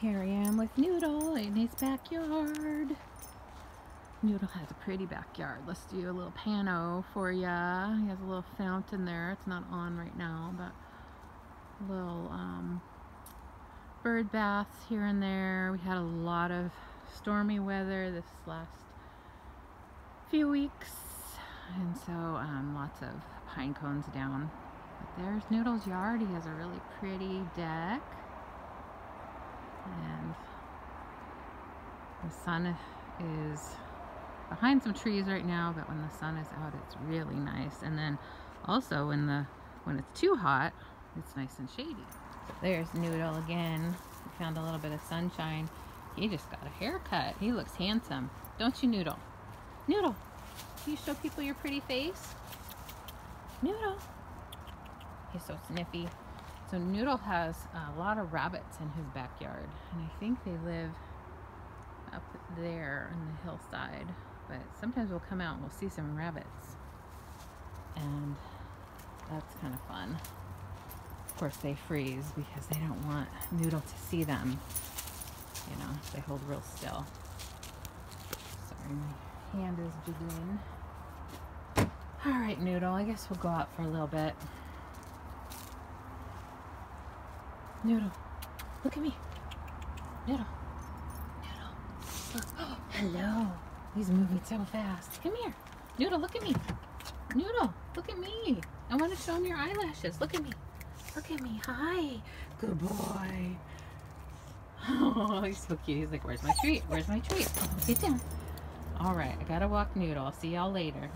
Here I am with Noodle in his backyard. Noodle has a pretty backyard. Let's do a little pano for ya. He has a little fountain there. It's not on right now, but little um, bird baths here and there. We had a lot of stormy weather this last few weeks, and so um, lots of pine cones down. But there's Noodle's yard. He has a really pretty deck and the sun is behind some trees right now but when the sun is out it's really nice. And then also when the when it's too hot it's nice and shady. There's Noodle again. We found a little bit of sunshine. He just got a haircut. He looks handsome. Don't you Noodle? Noodle can you show people your pretty face? Noodle. He's so sniffy so Noodle has a lot of rabbits in his backyard and I think they live up there on the hillside but sometimes we'll come out and we'll see some rabbits and that's kind of fun. Of course they freeze because they don't want Noodle to see them. You know, they hold real still. Sorry, my hand is jiggling. Alright Noodle, I guess we'll go out for a little bit. Noodle, look at me. Noodle. Noodle. Oh, hello. He's moving so fast. Come here. Noodle, look at me. Noodle, look at me. I want to show him your eyelashes. Look at me. Look at me. Hi. Good boy. Oh, he's so cute. He's like, where's my treat? Where's my treat? Oh, sit down. All right, I gotta walk Noodle. I'll see y'all later.